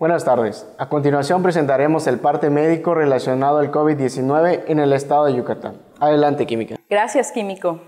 Buenas tardes. A continuación presentaremos el parte médico relacionado al COVID-19 en el estado de Yucatán. Adelante, Química. Gracias, Químico.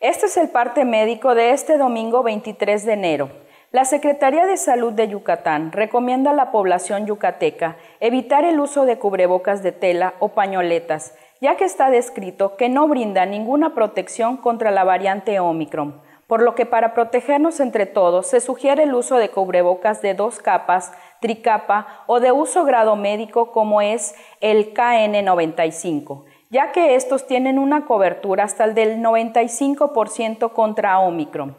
Este es el parte médico de este domingo 23 de enero. La Secretaría de Salud de Yucatán recomienda a la población yucateca evitar el uso de cubrebocas de tela o pañoletas, ya que está descrito que no brinda ninguna protección contra la variante Omicron, por lo que para protegernos entre todos se sugiere el uso de cubrebocas de dos capas, tricapa o de uso grado médico como es el KN95 ya que estos tienen una cobertura hasta el del 95% contra Omicron.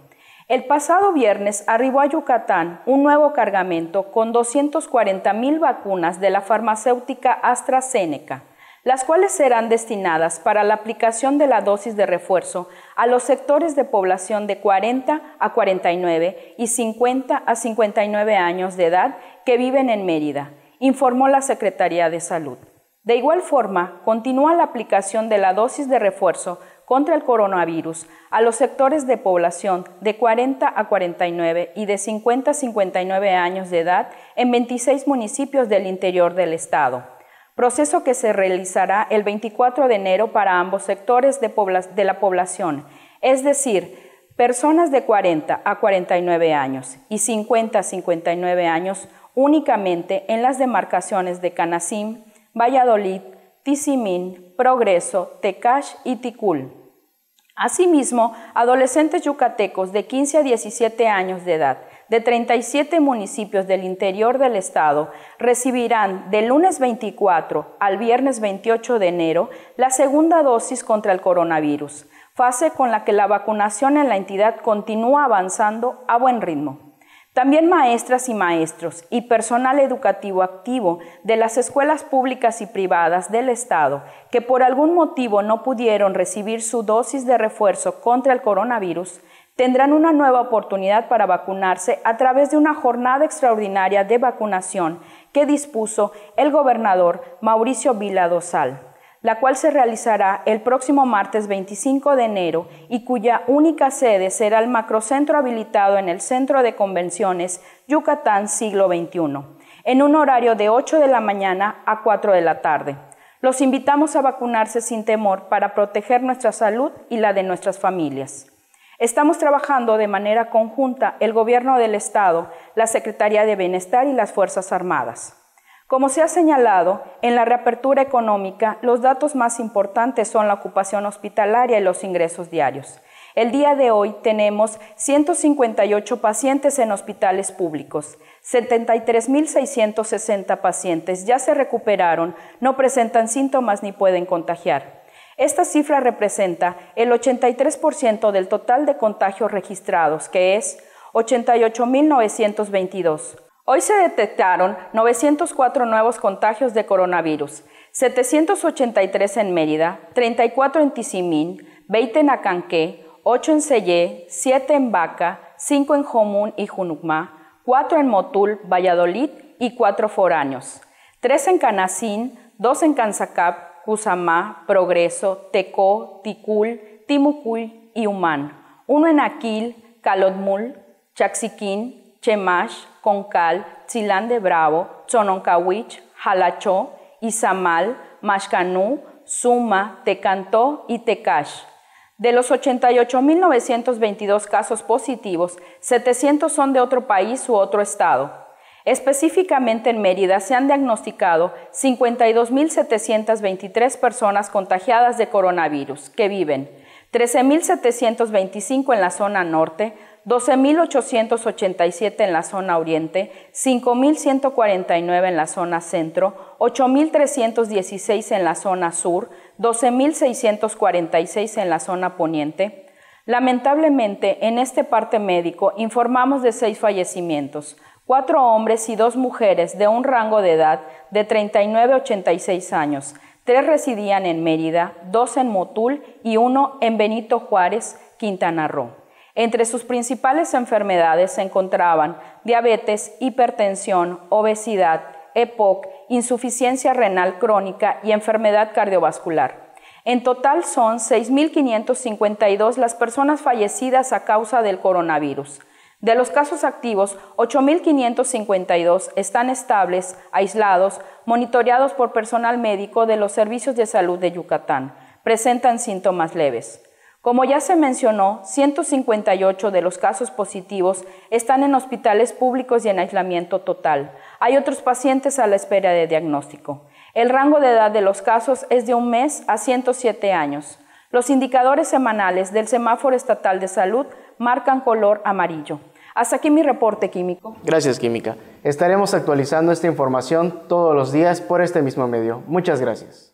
El pasado viernes arribó a Yucatán un nuevo cargamento con 240 mil vacunas de la farmacéutica AstraZeneca, las cuales serán destinadas para la aplicación de la dosis de refuerzo a los sectores de población de 40 a 49 y 50 a 59 años de edad que viven en Mérida, informó la Secretaría de Salud. De igual forma, continúa la aplicación de la dosis de refuerzo contra el coronavirus a los sectores de población de 40 a 49 y de 50 a 59 años de edad en 26 municipios del interior del estado, proceso que se realizará el 24 de enero para ambos sectores de, de la población, es decir, personas de 40 a 49 años y 50 a 59 años únicamente en las demarcaciones de Canacim, Valladolid, Tizimín, Progreso, Tecash y Ticul. Asimismo, adolescentes yucatecos de 15 a 17 años de edad de 37 municipios del interior del estado recibirán del lunes 24 al viernes 28 de enero la segunda dosis contra el coronavirus, fase con la que la vacunación en la entidad continúa avanzando a buen ritmo. También maestras y maestros y personal educativo activo de las escuelas públicas y privadas del Estado que por algún motivo no pudieron recibir su dosis de refuerzo contra el coronavirus tendrán una nueva oportunidad para vacunarse a través de una jornada extraordinaria de vacunación que dispuso el gobernador Mauricio Vila Dosal la cual se realizará el próximo martes 25 de enero y cuya única sede será el macrocentro habilitado en el Centro de Convenciones Yucatán Siglo XXI, en un horario de 8 de la mañana a 4 de la tarde. Los invitamos a vacunarse sin temor para proteger nuestra salud y la de nuestras familias. Estamos trabajando de manera conjunta el Gobierno del Estado, la Secretaría de Bienestar y las Fuerzas Armadas. Como se ha señalado, en la reapertura económica los datos más importantes son la ocupación hospitalaria y los ingresos diarios. El día de hoy tenemos 158 pacientes en hospitales públicos, 73.660 pacientes ya se recuperaron, no presentan síntomas ni pueden contagiar. Esta cifra representa el 83% del total de contagios registrados, que es 88.922. Hoy se detectaron 904 nuevos contagios de coronavirus, 783 en Mérida, 34 en Tizimín, 20 en Acanqué, 8 en Sellé, 7 en Vaca, 5 en Jomún y Junucmá, 4 en Motul, Valladolid y 4 foráneos, 3 en Canacín, 2 en Canzacap, Cusamá, Progreso, Tecó, Ticul, Timucul y Humán, 1 en Aquil, Calotmul, Chaxiquín, Chemash, Concal, Tzilán de Bravo, Chononcawich, Jalachó, Izamal, Mashcanú, Suma, Tecantó y Tecash. De los 88.922 casos positivos, 700 son de otro país u otro estado. Específicamente en Mérida se han diagnosticado 52.723 personas contagiadas de coronavirus que viven 13.725 en la zona norte, 12.887 en la zona oriente, 5.149 en la zona centro, 8.316 en la zona sur, 12.646 en la zona poniente. Lamentablemente, en este parte médico informamos de seis fallecimientos, cuatro hombres y dos mujeres de un rango de edad de 39 a 86 años. Tres residían en Mérida, dos en Motul y uno en Benito Juárez, Quintana Roo. Entre sus principales enfermedades se encontraban diabetes, hipertensión, obesidad, EPOC, insuficiencia renal crónica y enfermedad cardiovascular. En total son 6.552 las personas fallecidas a causa del coronavirus. De los casos activos, 8.552 están estables, aislados, monitoreados por personal médico de los servicios de salud de Yucatán. Presentan síntomas leves. Como ya se mencionó, 158 de los casos positivos están en hospitales públicos y en aislamiento total. Hay otros pacientes a la espera de diagnóstico. El rango de edad de los casos es de un mes a 107 años. Los indicadores semanales del semáforo estatal de salud marcan color amarillo. Hasta aquí mi reporte químico. Gracias, Química. Estaremos actualizando esta información todos los días por este mismo medio. Muchas gracias.